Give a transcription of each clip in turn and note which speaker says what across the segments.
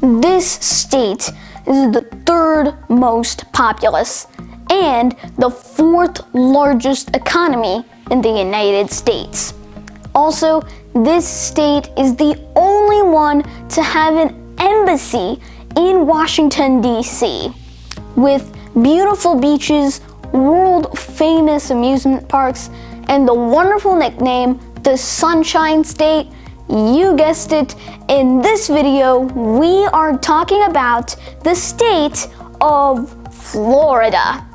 Speaker 1: This state is the third most populous and the fourth largest economy in the United States. Also, this state is the only one to have an embassy in Washington, D.C., with beautiful beaches, world famous amusement parks, and the wonderful nickname, the Sunshine State. You guessed it, in this video, we are talking about the state of Florida.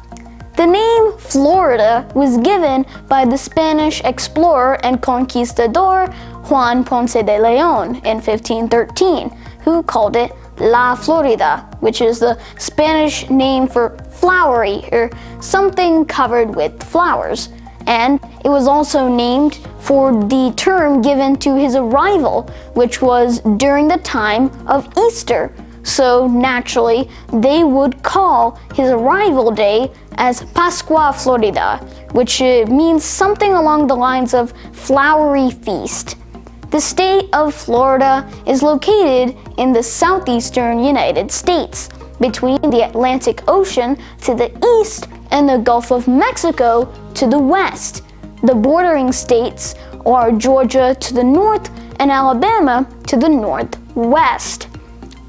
Speaker 1: The name Florida was given by the Spanish explorer and conquistador Juan Ponce de Leon in 1513, who called it La Florida, which is the Spanish name for flowery or something covered with flowers. And it was also named for the term given to his arrival, which was during the time of Easter, so naturally, they would call his arrival day as Pascua Florida, which uh, means something along the lines of flowery feast. The state of Florida is located in the southeastern United States, between the Atlantic Ocean to the east and the Gulf of Mexico to the west. The bordering states are Georgia to the north and Alabama to the northwest.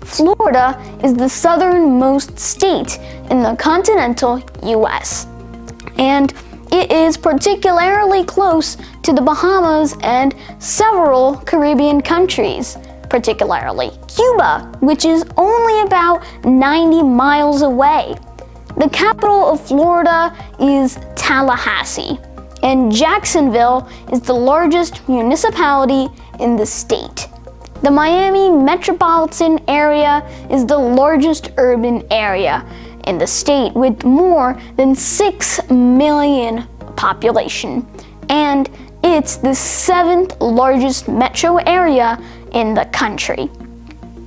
Speaker 1: Florida is the southernmost state in the continental US, and it is particularly close to the Bahamas and several Caribbean countries, particularly Cuba, which is only about 90 miles away. The capital of Florida is Tallahassee, and Jacksonville is the largest municipality in the state. The Miami metropolitan area is the largest urban area in the state with more than 6 million population and it's the seventh largest metro area in the country.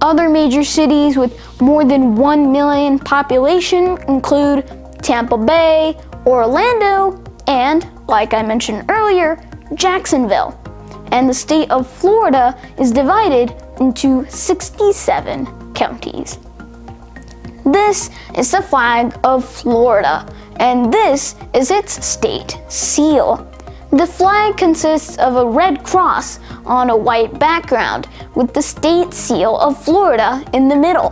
Speaker 1: Other major cities with more than 1 million population include Tampa Bay, Orlando, and, like I mentioned earlier, Jacksonville and the state of Florida is divided into 67 counties. This is the flag of Florida, and this is its state seal. The flag consists of a red cross on a white background with the state seal of Florida in the middle.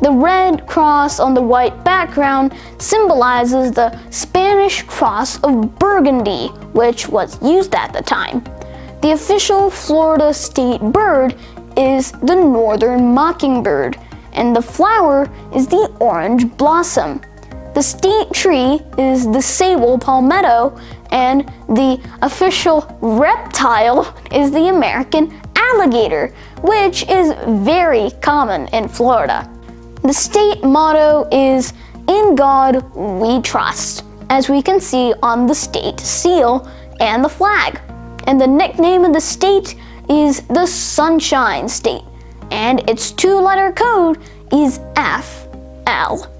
Speaker 1: The red cross on the white background symbolizes the Spanish cross of Burgundy, which was used at the time. The official Florida state bird is the northern mockingbird, and the flower is the orange blossom. The state tree is the sable palmetto, and the official reptile is the American alligator, which is very common in Florida. The state motto is In God We Trust, as we can see on the state seal and the flag and the nickname of the state is the Sunshine State, and its two letter code is FL.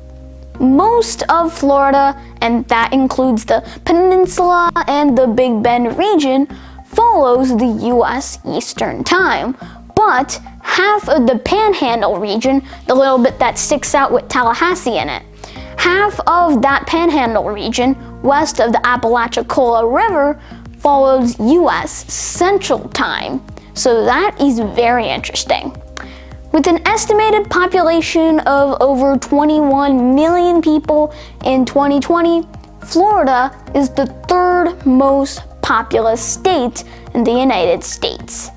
Speaker 1: Most of Florida, and that includes the peninsula and the Big Bend region, follows the US Eastern Time, but half of the Panhandle region, the little bit that sticks out with Tallahassee in it, half of that Panhandle region, west of the Apalachicola River, follows US Central Time, so that is very interesting. With an estimated population of over 21 million people in 2020, Florida is the third most populous state in the United States.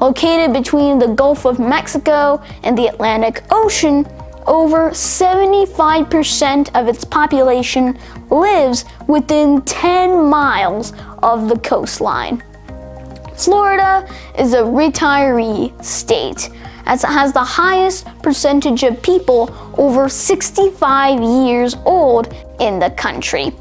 Speaker 1: Located between the Gulf of Mexico and the Atlantic Ocean, over 75% of its population lives within 10 miles of the coastline. Florida is a retiree state as it has the highest percentage of people over 65 years old in the country.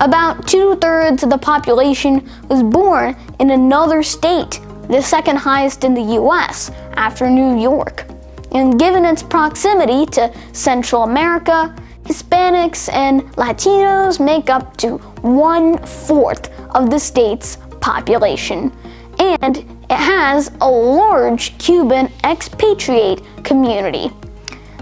Speaker 1: About two thirds of the population was born in another state, the second highest in the US after New York. And given its proximity to Central America, Hispanics and Latinos make up to one fourth of the state's population. And it has a large Cuban expatriate community.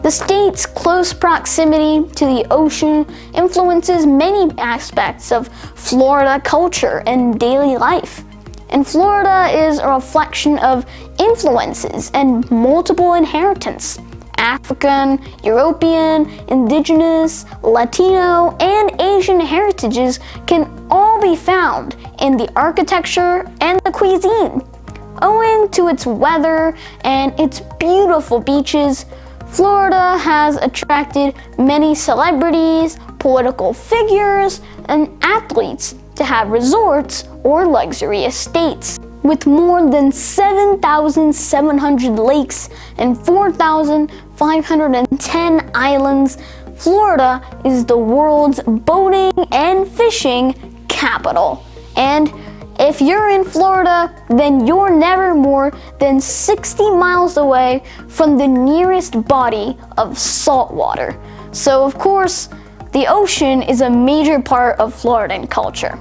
Speaker 1: The state's close proximity to the ocean influences many aspects of Florida culture and daily life. And Florida is a reflection of influences and multiple inheritance. African, European, Indigenous, Latino, and Asian heritages can all be found in the architecture and the cuisine. Owing to its weather and its beautiful beaches, Florida has attracted many celebrities, political figures, and athletes to have resorts or luxury estates. With more than 7,700 lakes and 4,510 islands, Florida is the world's boating and fishing capital. And if you're in Florida, then you're never more than 60 miles away from the nearest body of salt water. So, of course, the ocean is a major part of Floridan culture.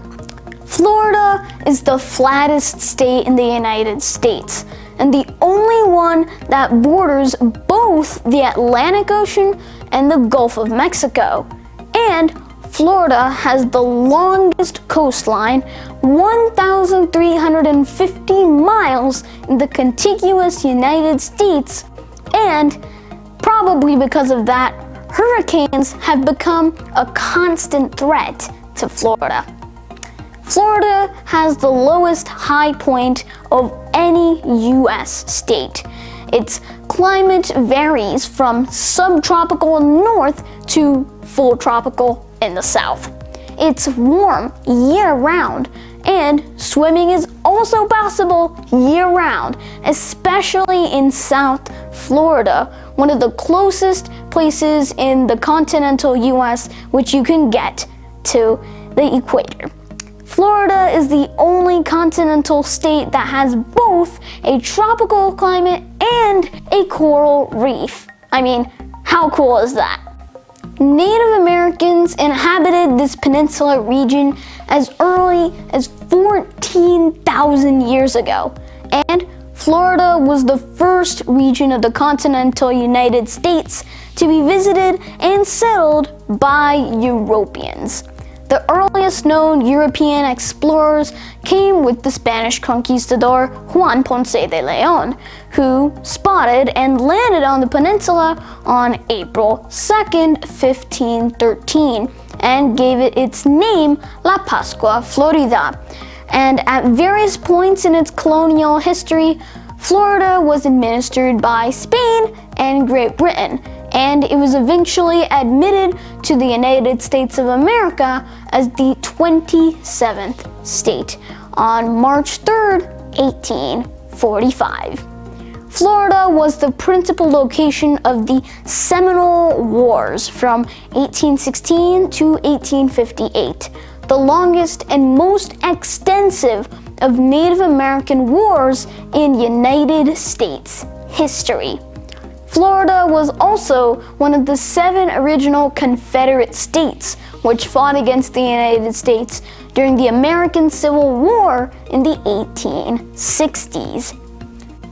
Speaker 1: Florida is the flattest state in the United States and the only one that borders both the Atlantic Ocean and the Gulf of Mexico. And Florida has the longest coastline, 1,350 miles in the contiguous United States, and probably because of that, hurricanes have become a constant threat to Florida. Florida has the lowest high point of any U.S. state. Its climate varies from subtropical north to full tropical in the south. It's warm year round, and swimming is also possible year round, especially in South Florida, one of the closest places in the continental US which you can get to the equator. Florida is the only continental state that has both a tropical climate and a coral reef. I mean, how cool is that? Native Americans inhabited this peninsula region as early as 14,000 years ago, and Florida was the first region of the continental United States to be visited and settled by Europeans. The earliest known European explorers came with the Spanish conquistador Juan Ponce de Leon, who spotted and landed on the peninsula on April 2, 1513, and gave it its name La Pascua Florida. And at various points in its colonial history, Florida was administered by Spain and Great Britain and it was eventually admitted to the United States of America as the 27th state on March 3, 1845. Florida was the principal location of the Seminole Wars from 1816 to 1858, the longest and most extensive of Native American wars in United States history. Florida was also one of the seven original Confederate states which fought against the United States during the American Civil War in the 1860s.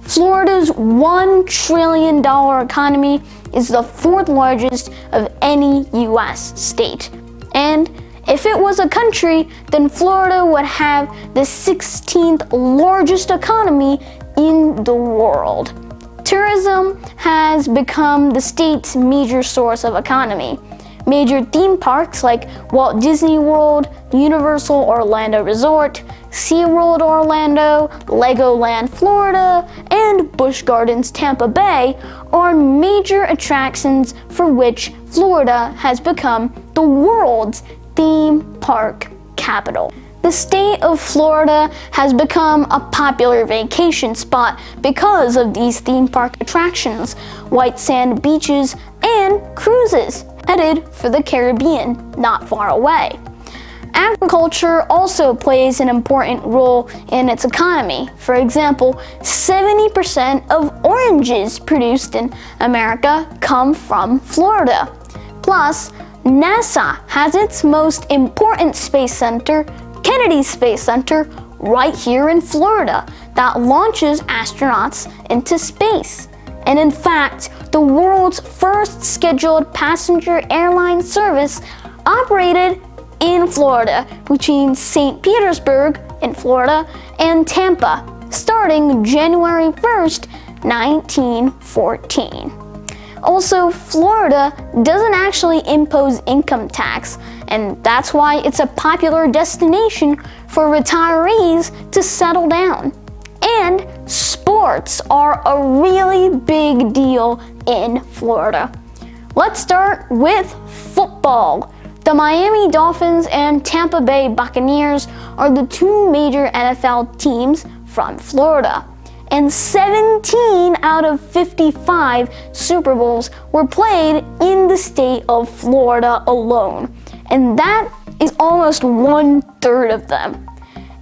Speaker 1: Florida's $1 trillion economy is the fourth largest of any U.S. state. And if it was a country, then Florida would have the 16th largest economy in the world. Tourism has become the state's major source of economy. Major theme parks like Walt Disney World, Universal Orlando Resort, SeaWorld Orlando, Legoland Florida, and Busch Gardens Tampa Bay are major attractions for which Florida has become the world's theme park capital. The state of Florida has become a popular vacation spot because of these theme park attractions, white sand beaches, and cruises headed for the Caribbean not far away. Agriculture also plays an important role in its economy. For example, 70% of oranges produced in America come from Florida. Plus, NASA has its most important space center Kennedy Space Center right here in Florida that launches astronauts into space. And in fact, the world's first scheduled passenger airline service operated in Florida between St. Petersburg in Florida and Tampa starting January 1st, 1914. Also, Florida doesn't actually impose income tax, and that's why it's a popular destination for retirees to settle down. And sports are a really big deal in Florida. Let's start with football. The Miami Dolphins and Tampa Bay Buccaneers are the two major NFL teams from Florida. And 17 out of 55 Super Bowls were played in the state of Florida alone. And that is almost one third of them.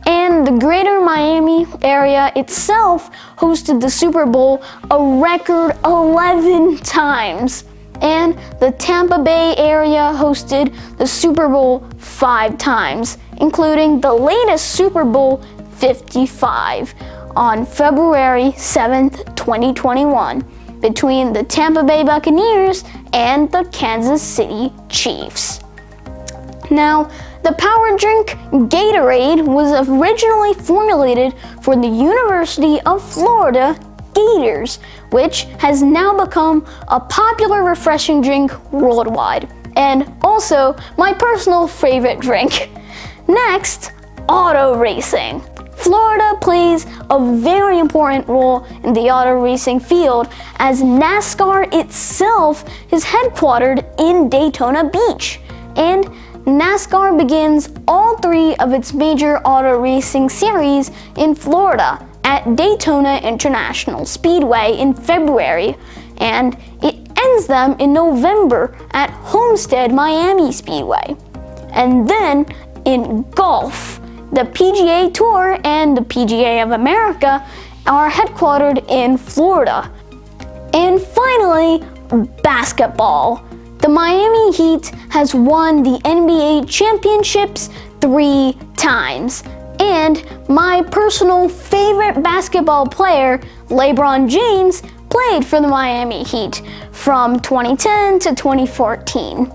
Speaker 1: And the greater Miami area itself hosted the Super Bowl a record 11 times and the Tampa Bay area hosted the Super Bowl five times, including the latest Super Bowl 55 on February 7th, 2021, between the Tampa Bay Buccaneers and the Kansas City Chiefs. Now, the power drink Gatorade was originally formulated for the University of Florida Gators, which has now become a popular refreshing drink worldwide, and also my personal favorite drink. Next, auto racing. Florida plays a very important role in the auto racing field as NASCAR itself is headquartered in Daytona Beach. And NASCAR begins all three of its major auto racing series in Florida at Daytona International Speedway in February, and it ends them in November at Homestead Miami Speedway. And then in golf, the PGA Tour and the PGA of America are headquartered in Florida. And finally, basketball. The Miami Heat has won the NBA championships three times. And my personal favorite basketball player, LeBron James, played for the Miami Heat from 2010 to 2014.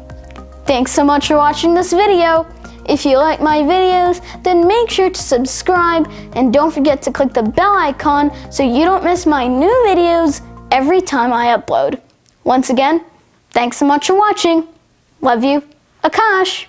Speaker 1: Thanks so much for watching this video. If you like my videos, then make sure to subscribe and don't forget to click the bell icon so you don't miss my new videos every time I upload. Once again, thanks so much for watching. Love you, Akash.